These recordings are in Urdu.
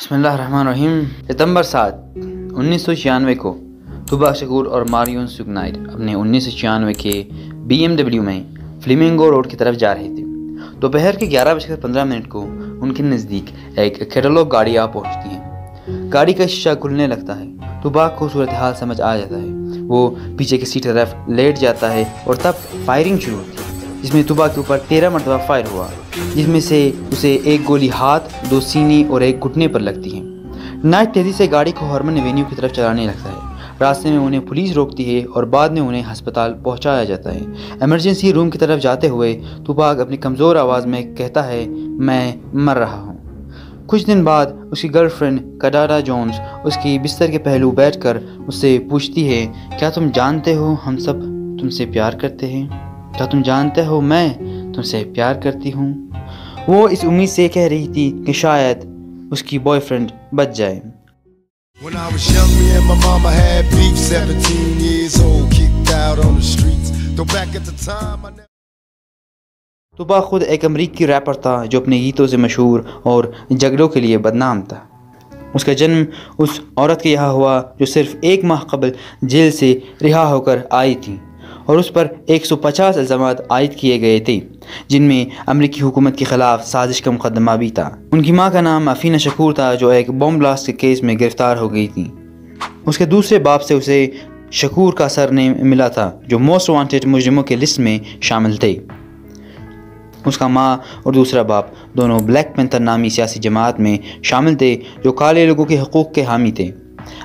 بسم اللہ الرحمن الرحیم۔ ستمبر سات، انیس سو چھیانوے کو طبا شکور اور ماریون سگنائٹ اپنے انیس سو چھیانوے کے بی ایم ڈبلیو میں فلیمنگو روڈ کی طرف جا رہے تھے۔ دوپہر کے گیارہ بج کر پندرہ منٹ کو ان کے نزدیک ایک کیٹلوگ گاڑی آ پہنچتی ہے۔ گاڑی کا شیشہ کھلنے لگتا ہے۔ طبا کو صورتحال سمجھ آ جاتا ہے۔ وہ پیچھے کی سیٹ طرف لیٹ جاتا ہے اور تب فائرنگ شروع ہوتی ہے۔ جس میں طبا کے اوپر تیرہ مرتبہ فائر ہوا، جس میں سے اسے ایک گولی ہاتھ، دو سینے اور ایک گھٹنے پر لگتی ہے نائٹ تیزی سے گاڑی کو ہارمن ایوینیو کی طرف چلانے لگتا ہے۔ راستے میں انہیں پولیس روکتی ہے اور بعد میں انہیں ہسپتال پہنچایا جاتا ہے۔ ایمرجنسی روم کی طرف جاتے ہوئے توپاک اپنی کمزور آواز میں کہتا ہے، میں مر رہا ہوں۔ کچھ دن بعد اس کی گرل فرینڈ کڈاڈا جونز اس کی بستر کے پہلو بیٹھ کر اس سے پوچھتی ہے، کیا تم جانتے ہو ہم سب تم سے پیار کرتے ہیں؟ کیا تم جانتے ہو میں تم سے پیار کرتی ہوں وہ اس امید سے کہہ رہی تھی کہ شاید اس کی بوائے فرینڈ بچ جائے When I was young, me and my mama had beef. 17 years old, kicked out on the streets. Though back at the time, I never. توبا خود ایک امریکی ریپر تھا جو اپنے گیتوں سے مشہور اور جھگڑوں کے لیے بدنام تھا اس کا جنم اس عورت کے یہاں ہوا جو صرف ایک ماہ قبل جیل سے رہا ہو کر آئی تھی اور اس پر ایک سو پچاس الزامات عائد کیے گئے تھے، جن میں امریکی حکومت کے خلاف سازش کا مقدمہ بھی تھا۔ ان کی ماں کا نام افینہ شکور تھا، جو ایک بم بلاسٹ کے کیس میں گرفتار ہو گئی تھی۔ اس کے دوسرے باپ سے اسے شکور کا سر نیم ملا تھا، جو موسٹ وانٹیڈ مجرموں کے لسٹ میں شامل تھے۔ اس کا ماں اور دوسرا باپ دونوں بلیک پینتھر نامی سیاسی جماعت میں شامل تھے، جو کالے لوگوں کے حقوق کے حامی تھے۔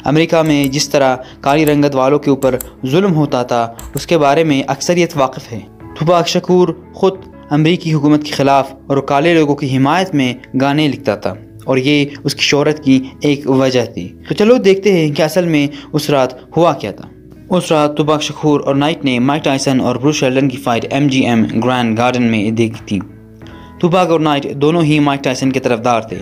امریکہ میں جس طرح کالی رنگت والوں کے اوپر ظلم ہوتا تھا، اس کے بارے میں اکثریت واقف ہے تھپاک شکور خود امریکی حکومت کے خلاف اور کالے لوگوں کی حمایت میں گانے لکھتا تھا اور یہ اس کی شہرت کی ایک وجہ تھی۔ تو چلو دیکھتے ہیں کہ اصل میں اس رات ہوا کیا تھا۔ اس رات توباک شکور اور نائٹ نے مائک ٹائسن اور بروس شیلڈن کی fight M G M grand garden میں دیکھی تھی۔ توباک اور نائٹ دونوں ہی مائک ٹائسن کے طرفدار تھے۔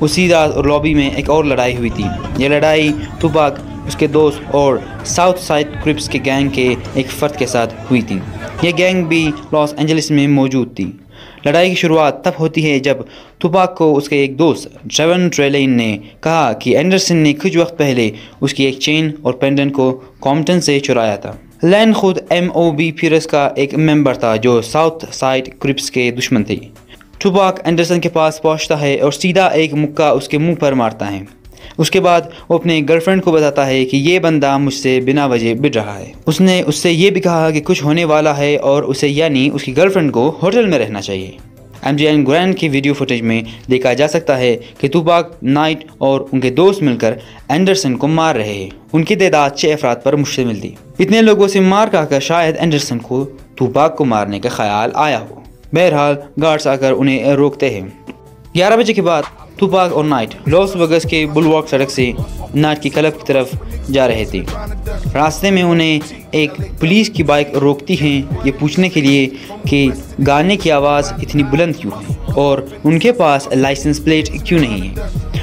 اسی رات اور لابی میں ایک اور لڑائی ہوئی تھی۔ یہ لڑائی توباک، اس کے دوست اور ساؤتھ سائڈ کرپس کے گینگ کے ایک فرد کے ساتھ ہوئی تھی۔ یہ گینگ بھی لاس اینجلس میں موجود تھی۔ لڑائی کی شروعات تب ہوتی ہے جب توپاک کو اس کے ایک دوست ٹریون ٹریلین نے کہا کہ اینڈرسن نے کچھ وقت پہلے اس کی ایک چین اور پینڈن کو کامپٹن سے چرایا تھا۔ لین خود ایم او بی پیرس کا ایک ممبر تھا جو ساؤتھ سائڈ کرپس کے دشمن تھے۔ ٹوپاک اینڈرسن کے پاس پہنچتا ہے اور سیدھا ایک مکہ اس کے منہ پر مارتا ہے۔ اس کے بعد وہ اپنے گرل فرینڈ کو بتاتا ہے کہ یہ بندہ مجھ سے بنا وجہ بڑھ رہا ہے۔ اس نے اس سے یہ بھی کہا کہ کچھ ہونے والا ہے اور اسے یعنی اس کی گرل فرینڈ کو ہوٹل میں رہنا چاہیے۔ ایم جی این گرینڈ کی ویڈیو فوٹیج میں دیکھا جا سکتا ہے کہ توپاک، نائٹ اور ان کے دوست مل کر اینڈرسن کو مار رہے ہیں۔ ان کی تعداد چھ افراد پر مشتمل تھی۔ اتنے لوگوں سے مار کہا کر شاید اینڈرسن کو توپاک کو مارنے کا خیال آیا ہو۔ بہرحال گارڈز آ کر انہیں روکتے ہیں۔ گیارہ بجے کے بعد توپاک اور نائٹ، لاس وگس کے بل واک سڑک سے نائٹ کی کلب کی طرف جا رہے تھے۔ راستے میں انہیں ایک پولیس کی بائک روکتی ہیں۔ یہ پوچھنے کے لیے کہ گانے کی آواز اتنی بلند کیوں ہے اور ان کے پاس لائسنس پلیٹ کیوں نہیں ہے؟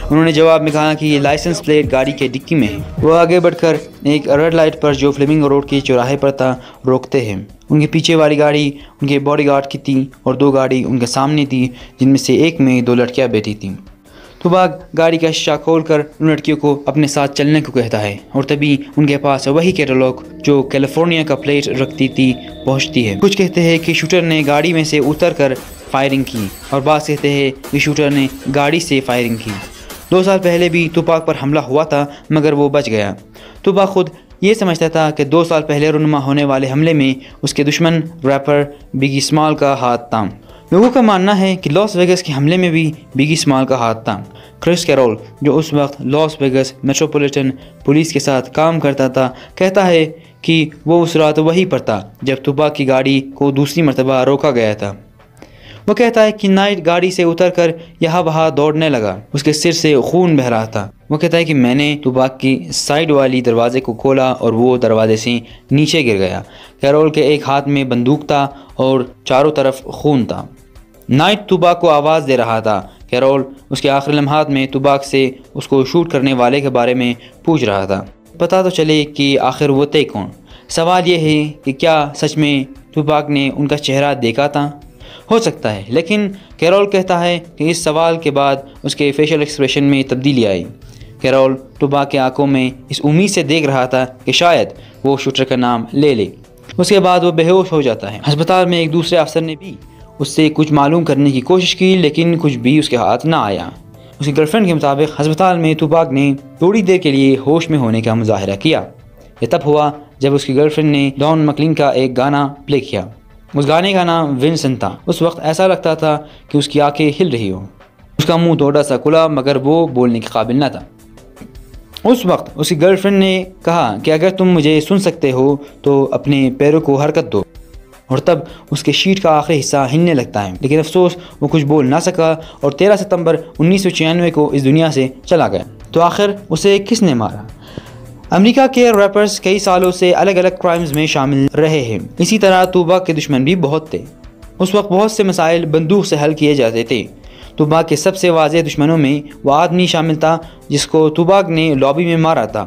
انہوں نے جواب میں کہا کہ یہ لائسنس پلیٹ گاڑی کے ڈکی میں ہے۔ وہ آگے بڑھ کر ایک ریڈ لائٹ پر جو فلمنگ روڈ کے چوراہے پر تھا، روکتے ہیں۔ ان کے پیچھے والی گاڑی، ان کے باڈی گارڈ کی تھی اور دو گاڑی ان کے سامنے تھی، جن میں سے ایک میں دو لڑکیاں بیٹھی تھیں۔ تو گاڑی کا شیشہ کھول کر ان لڑکیوں کو اپنے ساتھ چلنے کو کہتا ہے اور تبھی ان کے پاس وہی کیٹالوگ جو کیلیفورنیا کا پلیٹ رکھتی تھی پہنچتی ہے۔ کچھ کہتے ہیں کہ شوٹر نے گاڑی میں سے اتر کر فائرنگ کی اور بعض کہتے ہیں کہ شوٹر نے گاڑی سے فائرنگ کی۔ دو سال پہلے بھی توپاک پر حملہ ہوا تھا، مگر وہ بچ گیا۔ توپاک خود یہ سمجھتا تھا کہ دو سال پہلے رونما ہونے والے حملے میں اس کے دشمن ریپر بگی اسمال کا ہاتھ تھا لوگوں کا ماننا ہے کہ لاس ویگس کے حملے میں بھی بگی اسمال کا ہاتھ تھا کرس کیرول، جو اس وقت لاس ویگس میٹروپولیٹن پولیس کے ساتھ کام کرتا تھا، کہتا ہے کہ وہ اس رات وہی پر تھا، جب توپاک کی گاڑی کو دوسری مرتبہ روکا گیا تھا۔ وہ کہتا ہے کہ نائٹ گاڑی سے اتر کر یہاں وہاں دوڑنے لگا۔ اس کے سر سے خون بہ رہا تھا۔ وہ کہتا ہے کہ میں نے توباک کی سائڈ والی دروازے کو کھولا اور وہ دروازے سے نیچے گر گیا۔ کیرول کے ایک ہاتھ میں بندوق تھا اور چاروں طرف خون تھا۔ نائٹ توباک کو آواز دے رہا تھا۔ کیرول اس کے آخری لمحات میں توباک سے اس کو شوٹ کرنے والے کے بارے میں پوچھ رہا تھا۔ پتہ تو چلے کہ آخر وہ تے کون۔ سوال یہ ہے کہ کیا سچ میں توباک نے ان کا چہرہ دیکھا تھا؟ ہو سکتا ہے، لیکن کیرول کہتا ہے کہ اس سوال کے بعد اس کے فیشل ایکسپریشن میں تبدیلی آئی۔ کیرول ٹوبا کے آنکھوں میں اس امید سے دیکھ رہا تھا کہ شاید وہ شوٹر کا نام لے لے۔ اس کے بعد وہ بے ہوش ہو جاتا ہے۔ ہسپتال میں ایک دوسرے افسر نے بھی اس سے کچھ معلوم کرنے کی کوشش کی، لیکن کچھ بھی اس کے ہاتھ نہ آیا۔ اس کی گرل فرینڈ کے مطابق ہسپتال میں توپاک نے تھوڑی دیر کے لیے ہوش میں ہونے کا مظاہرہ کیا۔ یہ تب ہوا جب اس کی گرل فرینڈ نے ڈان مکلین کا ایک گانا پلے کیا۔ اس گانے کا نام ونسن تھا۔ اس وقت ایسا لگتا تھا کہ اس کی آنکھیں ہل رہی ہوں۔ اس کا منہ تھوڑا سا کھلا، مگر وہ بولنے کے قابل نہ تھا۔ اس وقت اس کی گرل فرینڈ نے کہا کہ اگر تم مجھے سن سکتے ہو، تو اپنے پیروں کو حرکت دو۔ اور تب اس کے شیٹ کا آخری حصہ ہلنے لگتا ہے۔ لیکن افسوس، وہ کچھ بول نہ سکا اور تیرہ ستمبر انیس سو چھیانوے کو اس دنیا سے چلا گیا۔ تو آخر اسے کس نے مارا؟ امریکہ کے ریپرز کئی سالوں سے الگ الگ کرائمز میں شامل رہے ہیں۔ اسی طرح طوبا کے دشمن بھی بہت تھے۔ اس وقت بہت سے مسائل بندوق سے حل کیے جاتے تھے۔ توباغ کے سب سے واضح دشمنوں میں وہ آدمی شامل تھا جس کو توباغ نے لابی میں مارا تھا۔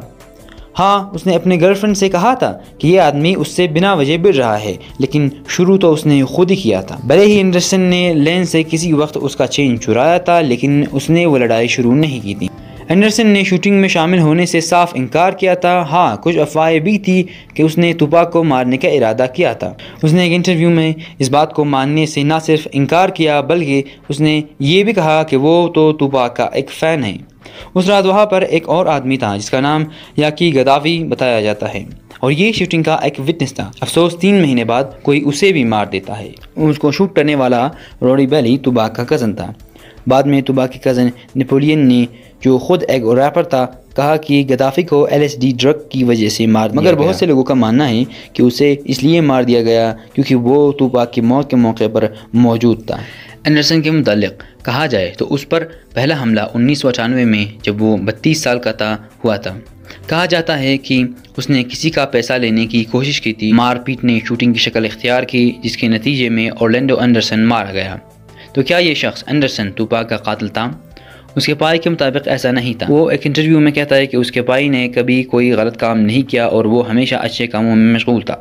ہاں اس نے اپنے گرل فرینڈ سے کہا تھا کہ یہ آدمی اس سے بنا وجہ بڑھ رہا ہے، لیکن شروع تو اس نے خود ہی کیا تھا۔ بھلے ہی انڈرسن نے لین سے کسی وقت اس کا چین چرایا تھا، لیکن اس نے وہ لڑائی شروع نہیں کی تھی۔ اینڈرسن نے شوٹنگ میں شامل ہونے سے صاف انکار کیا تھا۔ ہاں کچھ افواہیں بھی تھی کہ اس نے توپاک کو مارنے کا ارادہ کیا تھا۔ اس نے ایک انٹرویو میں اس بات کو ماننے سے نہ صرف انکار کیا، بلکہ اس نے یہ بھی کہا کہ وہ تو توپاک کا ایک فین ہے۔ اس رات وہاں پر ایک اور آدمی تھا جس کا نام یاکی گداوی بتایا جاتا ہے۔ اور یہ شوٹنگ کا ایک وٹنس تھا۔ افسوس تین مہینے بعد کوئی اسے بھی مار دیتا ہے۔ اس کو شوٹ کرنے والا روڈی بیلی توباک کا کزن تھا۔ بعد میں توباک کی کزن نیپولین نے جو خود ایک ریپر تھا کہا کہ گدافی کو ایل ایس ڈی ڈرگ کی وجہ سے مار مگر بہت سے لوگوں کا ماننا ہے کہ اسے اس لیے مار دیا گیا کیونکہ وہ توپاک کی موت کے موقع پر موجود تھا۔ اینڈرسن کے متعلق کہا جائے تو اس پر پہلا حملہ انیس سو اٹھانوے میں جب وہ بتیس سال کا تھا، ہوا تھا۔ کہا جاتا ہے کہ اس نے کسی کا پیسہ لینے کی کوشش کی تھی۔ مار پیٹ نے شوٹنگ کی شکل اختیار کی، جس کے نتیجے میں اورلینڈو اینڈرسن مارا گیا۔ تو کیا یہ شخص اینڈرسن توپاک کا قاتل تھا؟ اس کے پائی کے مطابق ایسا نہیں تھا۔ وہ ایک انٹرویو میں کہتا ہے کہ اس کے پائی نے کبھی کوئی غلط کام نہیں کیا اور وہ ہمیشہ اچھے کاموں میں مشغول تھا۔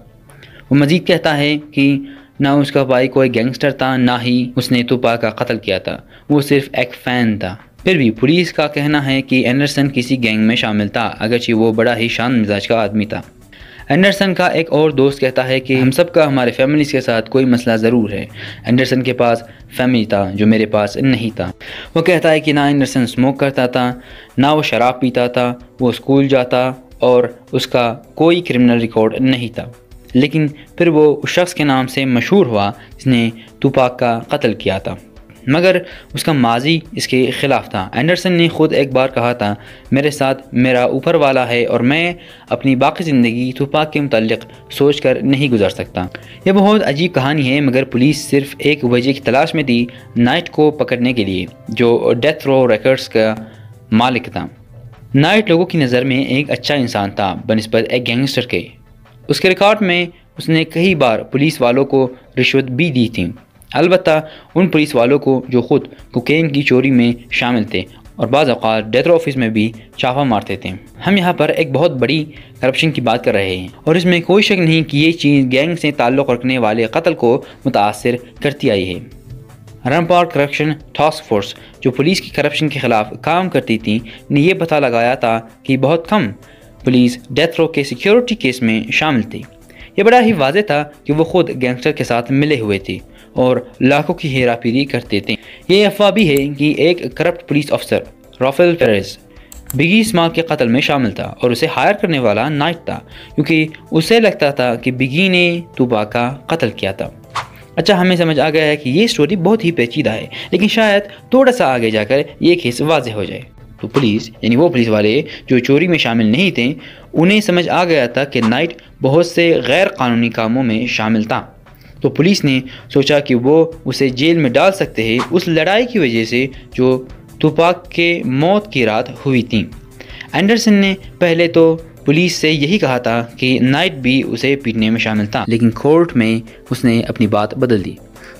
وہ مزید کہتا ہے کہ نہ اس کا بھائی کوئی گینگسٹر تھا، نہ ہی اس نے توپا کا قتل کیا تھا۔ وہ صرف ایک فین تھا۔ پھر بھی پولیس کا کہنا ہے کہ اینڈرسن کسی گینگ میں شامل تھا، اگرچہ وہ بڑا ہی شان مزاج کا آدمی تھا۔ اینڈرسن کا ایک اور دوست کہتا ہے کہ ہم سب کا، ہمارے فیملیز کے ساتھ کوئی مسئلہ ضرور ہے۔ اینڈرسن کے پاس فیملی تھا جو میرے پاس نہیں تھا۔ وہ کہتا ہے کہ نہ اینڈرسن سموک کرتا تھا، نہ وہ شراب پیتا تھا۔ وہ اسکول جاتا اور اس کا کوئی کرمنل ریکارڈ نہیں تھا۔ لیکن پھر وہ اس شخص کے نام سے مشہور ہوا جس نے توپاک کا قتل کیا تھا۔ مگر اس کا ماضی اس کے خلاف تھا۔ اینڈرسن نے خود ایک بار کہا تھا، میرے ساتھ میرا اوپر والا ہے اور میں اپنی باقی زندگی توپاک کے متعلق سوچ کر نہیں گزار سکتا۔ یہ بہت عجیب کہانی ہے، مگر پولیس صرف ایک وجہ کی تلاش میں تھی نائٹ کو پکڑنے کے لیے، جو ڈیتھ رو ریکرڈز کا مالک تھا۔ نائٹ لوگوں کی نظر میں ایک اچھا انسان تھا بنسبت ایک گینگسٹر کے۔ اس کے ریکارڈ میں اس نے کئی بار پولیس والوں کو رشوت بھی دی تھی۔ البتہ ان پولیس والوں کو جو خود کوکین کی چوری میں شامل تھے اور بعض اوقات ڈیتر آفس میں بھی چاپا مارتے تھے۔ ہم یہاں پر ایک بہت بڑی کرپشن کی بات کر رہے ہیں اور اس میں کوئی شک نہیں کہ یہ چیز گینگ سے تعلق رکھنے والے قتل کو متاثر کرتی آئی ہے۔ رمپار کرپشن ٹاسک فورس جو پولیس کی کرپشن کے خلاف کام کرتی تھی، نے یہ پتہ لگایا تھا کہ بہت کم پولیس ڈیتھ رو کے سیکیورٹی کیس میں شامل تھی۔ یہ بڑا ہی واضح تھا کہ وہ خود گینگسٹر کے ساتھ ملے ہوئے تھے اور لاکھوں کی ہیرا پھیری کرتے تھے۔ یہ افواہ بھی ہے کہ ایک کرپٹ پولیس افسر رافیل پیرز بگی اسماک کے قتل میں شامل تھا اور اسے ہائر کرنے والا نائٹ تھا، کیونکہ اسے لگتا تھا کہ بگی نے توبا کا قتل کیا تھا۔ اچھا ہمیں سمجھ آ گیا ہے کہ یہ سٹوری بہت ہی پیچیدہ ہے، لیکن شاید تھوڑا سا آگے جا کر یہ کیس واضح ہو جائے۔ تو پولیس یعنی وہ پولیس والے جو چوری میں شامل نہیں تھے، انہیں سمجھ آ گیا تھا کہ نائٹ بہت سے غیر قانونی کاموں میں شامل تھا۔ تو پولیس نے سوچا کہ وہ اسے جیل میں ڈال سکتے ہیں اس لڑائی کی وجہ سے جو توپاک کے موت کی رات ہوئی تھی۔ اینڈرسن نے پہلے تو پولیس سے یہی کہا تھا کہ نائٹ بھی اسے پیٹنے میں شامل تھا، لیکن کورٹ میں اس نے اپنی بات بدل دی۔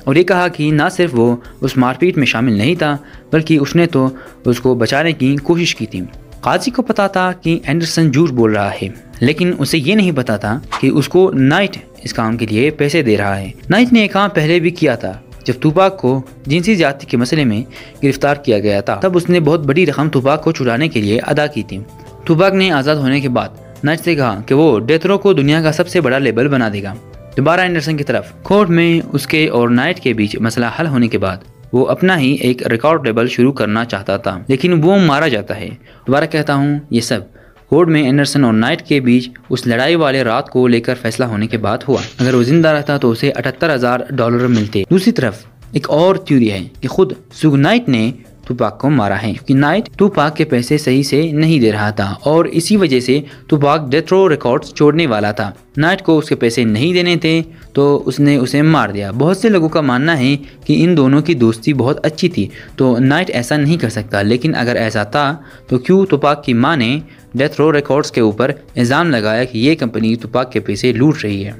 اور یہ کہا کہ نہ صرف وہ اس مار پیٹ میں شامل نہیں تھا، بلکہ اس نے تو اس کو بچانے کی کوشش کی تھی۔ قاضی کو پتا تھا کہ اینڈرسن جھوٹ بول رہا ہے، لیکن اسے یہ نہیں پتا تھا کہ اس کو نائٹ اس کام کے لیے پیسے دے رہا ہے۔ نائٹ نے یہ کام پہلے بھی کیا تھا۔ جب توپاک کو جنسی زیادتی کے مسئلے میں گرفتار کیا گیا تھا، تب اس نے بہت بڑی رقم توپاک کو چھڑانے کے لیے ادا کی تھی۔ توپاک نے آزاد ہونے کے بعد نائٹ سے کہا کہ وہ ڈیترو کو دنیا کا سب سے بڑا لیبل بنا دے گا۔ دوبارہ اینڈرسن کی طرف۔ کورٹ میں اس کے اور نائٹ کے بیچ مسئلہ حل ہونے کے بعد وہ اپنا ہی ایک ریکارڈ لیبل شروع کرنا چاہتا تھا، لیکن وہ مارا جاتا ہے۔ دوبارہ کہتا ہوں، یہ سب کورٹ میں اینڈرسن اور نائٹ کے بیچ اس لڑائی والے رات کو لے کر فیصلہ ہونے کے بعد ہوا۔ اگر وہ زندہ رہتا تو اسے اٹھتر ہزار ڈالر ملتے۔ دوسری طرف ایک اور تھیوری ہے کہ خود سگ نائٹ نے توپاک کو مارا ہے، کیونکہ نائٹ توپاک کے پیسے صحیح سے نہیں دے رہا تھا، اور اسی وجہ سے توپاک ڈیتھ رو ریکارڈز چھوڑنے والا تھا۔ نائٹ کو اس کے پیسے نہیں دینے تھے، تو اس نے اسے مار دیا۔ بہت سے لوگوں کا ماننا ہے کہ ان دونوں کی دوستی بہت اچھی تھی، تو نائٹ ایسا نہیں کر سکتا۔ لیکن اگر ایسا تھا، تو کیوں توپاک کی ماں نے ڈیتھ رو ریکارڈز کے اوپر الزام لگایا کہ یہ کمپنی توپاک کے پیسے لوٹ رہی ہے؟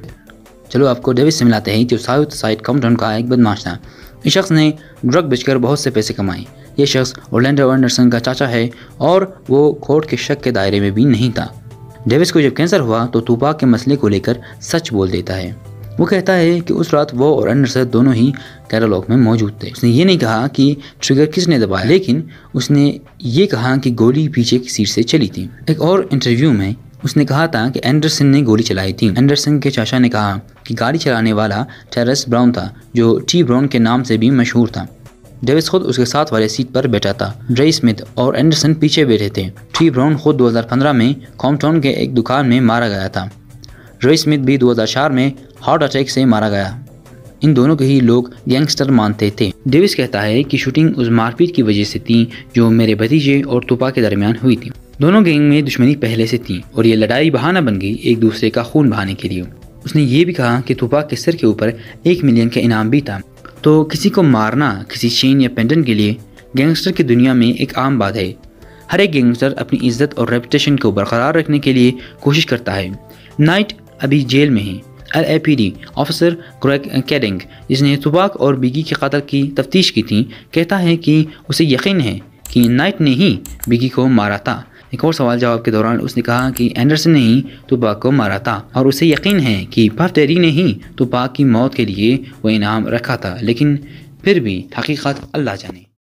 چلو، آپ کو ڈیوس سے ملاتے ہیں۔ جو ساؤتھ سائڈ کمپٹن کا ایک بدماش تھا اس شخص نے ڈرگ بیچ کر بہت سے پیسے کمائے۔ یہ شخص اورلینڈو اینڈرسن کا چاچا ہے اور وہ کورٹ کے شک کے دائرے میں بھی نہیں تھا۔ ڈیوس کو جب کینسر ہوا تو توپاک کے مسئلے کو لے کر سچ بول دیتا ہے۔ وہ کہتا ہے کہ اس رات وہ اور اینڈرسن دونوں ہی کیرالاگ میں موجود تھے۔ اس نے یہ نہیں کہا کہ ٹریگر کس نے دبایا، لیکن اس نے یہ کہا کہ گولی پیچھے کی سیٹ سے چلی تھی۔ ایک اور انٹرویو میں اس نے کہا تھا کہ اینڈرسن نے گولی چلائی تھی۔ اینڈرسن کے چاچا نے کہا کہ گاڑی چلانے والا ٹیرس براؤن تھا، جو ٹی براؤن کے نام سے بھی مشہور تھا۔ ڈیوس خود اس کے ساتھ والے سیٹ پر بیٹھا تھا۔ ڈری اسمتھ اور اینڈرسن پیچھے بیٹھے تھے۔ ٹی براؤن خود دو ہزار پندرہ میں کامٹون کے ایک دکان میں مارا گیا تھا۔ ڈری اسمتھ بھی دو ہزار چار میں ہارٹ اٹیک سے مارا گیا۔ ان دونوں کے ہی لوگ گینگسٹر مانتے تھے۔ ڈیوس کہتا ہے کہ شوٹنگ اس مار پیٹ کی وجہ سے تھی جو میرے بھتیجے اور توپا کے درمیان ہوئی تھی۔ دونوں گینگ میں دشمنی پہلے سے تھی اور یہ لڑائی بہانہ بن گئی ایک دوسرے کا خون بہانے کے لیے۔ اس نے یہ بھی کہا کہ توپا کے سر کے اوپر ایک ملین کا انعام بھی تھا۔ تو کسی کو مارنا، کسی چین یا پینڈن کے لیے گینگسٹر کی دنیا میں ایک عام بات ہے۔ ہر ایک گینگسٹر اپنی عزت اور ریپوٹیشن کو برقرار رکھنے کے لیے کوشش کرتا ہے۔ نائٹ ابھی جیل میں ہے۔ L A P D officer Kading, جس نے توباک اور بیگی کے قتل کی تفتیش کی تھی، کہتا ہے کہ اسے یقین ہے کہ نائٹ نے ہی بیگی کو مارا تھا۔ ایک اور سوال جواب کے دوران اس نے کہا کہ اینڈرسن نے ہی توپاک کو مارا تھا اور اسے یقین ہے کہ پف ڈیری نے ہی توپاک کی موت کے لیے وہ انعام رکھا تھا، لیکن پھر بھی حقیقت اللہ جانے